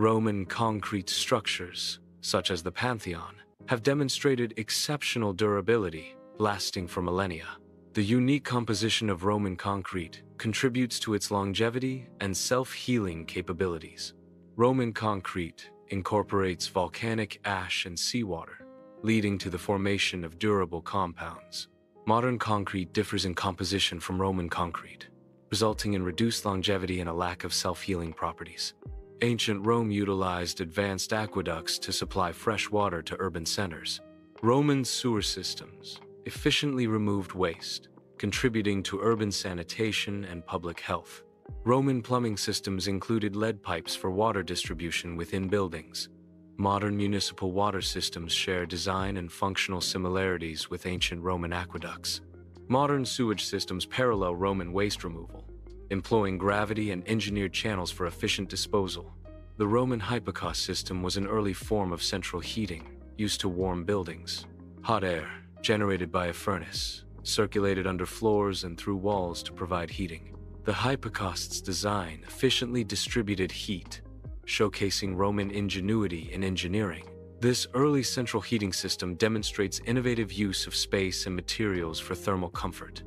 Roman concrete structures, such as the Pantheon, have demonstrated exceptional durability, lasting for millennia. The unique composition of Roman concrete contributes to its longevity and self-healing capabilities. Roman concrete incorporates volcanic ash and seawater, leading to the formation of durable compounds. Modern concrete differs in composition from Roman concrete, resulting in reduced longevity and a lack of self-healing properties. Ancient Rome utilized advanced aqueducts to supply fresh water to urban centers. Roman sewer systems efficiently removed waste, contributing to urban sanitation and public health. Roman plumbing systems included lead pipes for water distribution within buildings. Modern municipal water systems share design and functional similarities with ancient Roman aqueducts. Modern sewage systems parallel Roman waste removal, employing gravity and engineered channels for efficient disposal. The Roman hypocaust system was an early form of central heating, used to warm buildings. Hot air, generated by a furnace, circulated under floors and through walls to provide heating. The hypocaust's design efficiently distributed heat, showcasing Roman ingenuity in engineering. This early central heating system demonstrates innovative use of space and materials for thermal comfort.